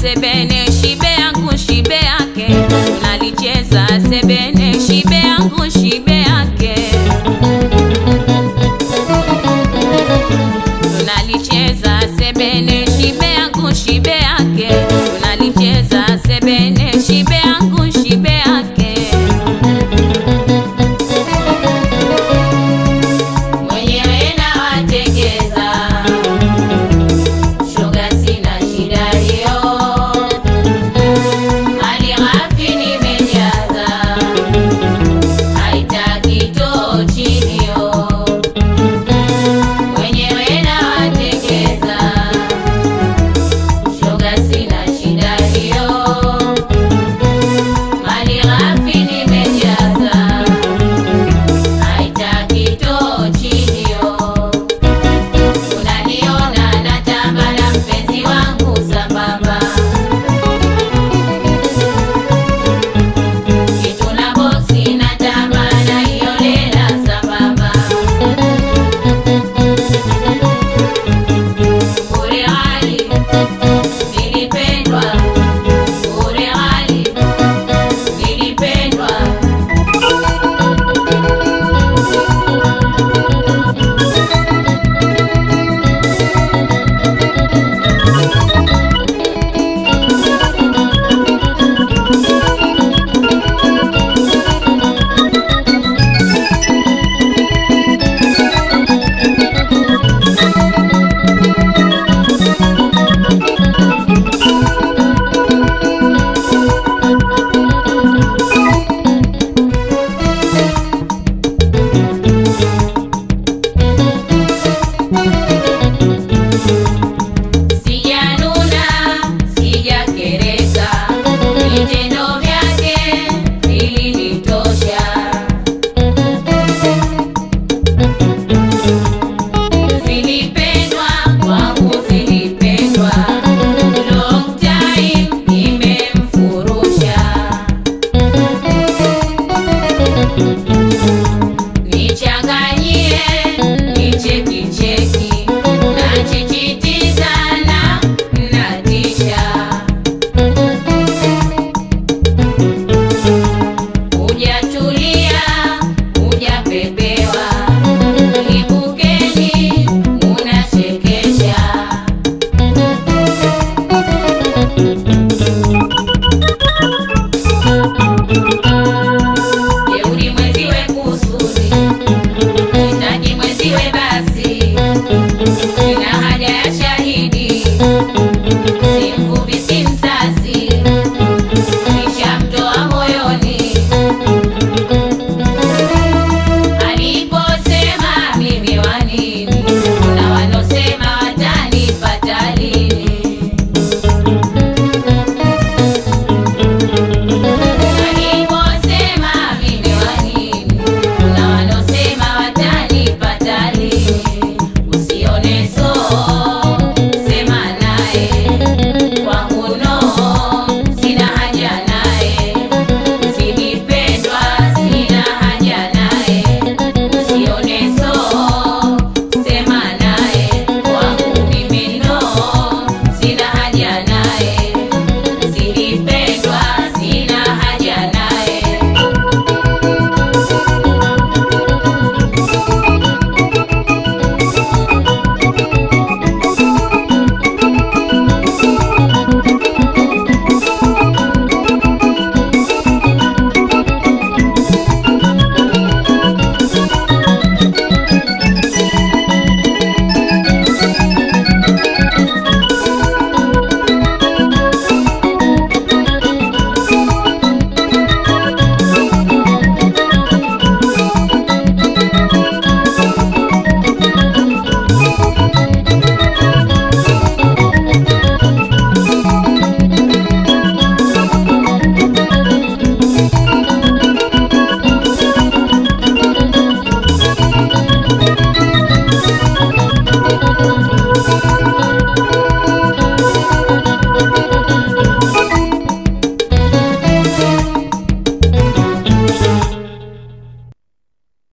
sebene eh,